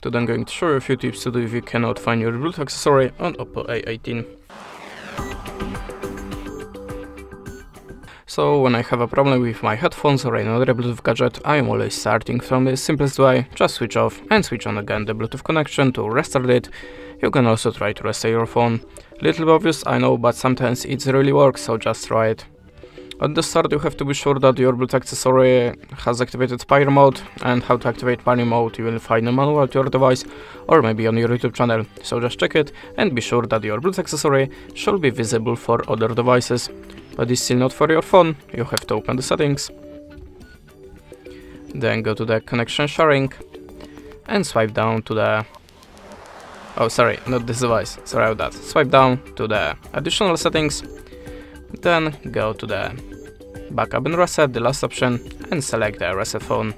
Today I'm going to show you a few tips to do if you cannot find your Bluetooth accessory on Oppo A18. So when I have a problem with my headphones or another Bluetooth gadget, I am always starting from the simplest way, just switch off and switch on again the Bluetooth connection to restart it. You can also try to restart your phone. Little obvious, I know, but sometimes it really works, so just try it. At the start you have to be sure that your Bluetooth accessory has activated Pair mode and how to activate Pair mode. You will find a manual to your device or maybe on your YouTube channel, so just check it and be sure that your Bluetooth accessory should be visible for other devices. But it's still not for your phone, you have to open the settings, then go to the connection sharing and swipe down to the oh sorry not this device. Sorry about that. Swipe down to the additional settings then go to the backup and reset, the last option, and select the reset phone.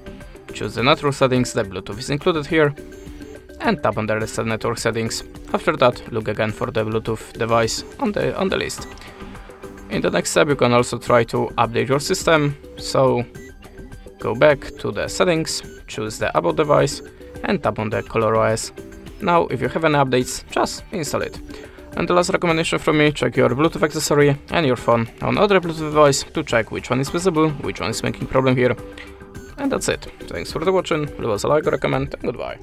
Choose the network settings, the Bluetooth is included here, and tap on the reset network settings. After that, look again for the Bluetooth device on the, on the list. In the next step, you can also try to update your system, so go back to the settings, choose the About device, and tap on the ColorOS. Now, if you have any updates, just install it. And the last recommendation from me, check your Bluetooth accessory and your phone on other Bluetooth device to check which one is visible, which one is making problem here. And that's it. Thanks for the watching, leave us a like or a comment, and goodbye.